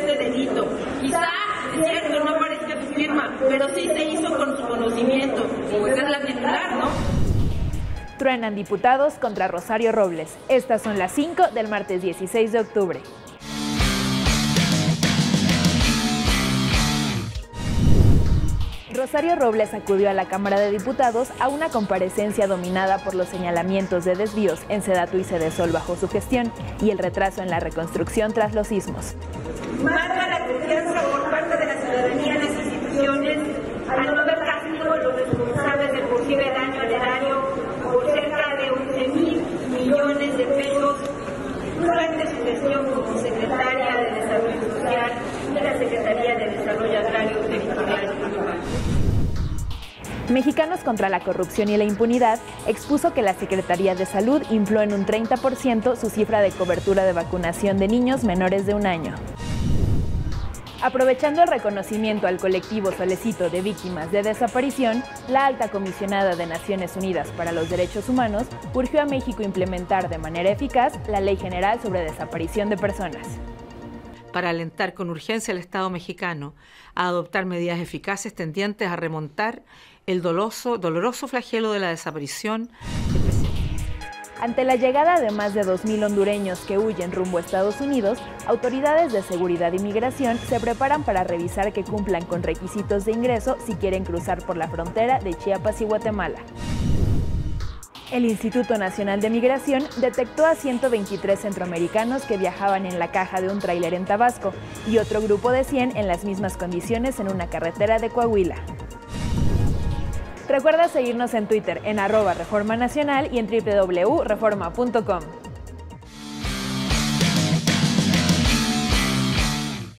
este delito. Quizá, es cierto, no aparezca tu firma, pero sí se hizo con su conocimiento. Pues es la titular, ¿no? Truenan diputados contra Rosario Robles. Estas son las 5 del martes 16 de octubre. Rosario Robles acudió a la Cámara de Diputados a una comparecencia dominada por los señalamientos de desvíos en Sedatu y Sedesol bajo su gestión y el retraso en la reconstrucción tras los sismos. Marca la confianza por parte de la ciudadanía en las instituciones al no ver castigo los responsables del posible daño al erario por cerca de 11 mil millones de pesos durante su gestión como secretaria de Desarrollo Social y la Secretaría de Desarrollo Agrario Territorial y Urbano. Mexicanos contra la Corrupción y la Impunidad expuso que la Secretaría de Salud infló en un 30% su cifra de cobertura de vacunación de niños menores de un año. Aprovechando el reconocimiento al colectivo Solecito de Víctimas de Desaparición, la alta comisionada de Naciones Unidas para los Derechos Humanos urgió a México implementar de manera eficaz la Ley General sobre Desaparición de Personas. Para alentar con urgencia al Estado mexicano a adoptar medidas eficaces tendientes a remontar el doloroso flagelo de la desaparición. Ante la llegada de más de 2.000 hondureños que huyen rumbo a Estados Unidos, autoridades de seguridad y migración se preparan para revisar que cumplan con requisitos de ingreso si quieren cruzar por la frontera de Chiapas y Guatemala. El Instituto Nacional de Migración detectó a 123 centroamericanos que viajaban en la caja de un tráiler en Tabasco y otro grupo de 100 en las mismas condiciones en una carretera de Coahuila. Recuerda seguirnos en Twitter en arroba Reforma Nacional y en www.reforma.com.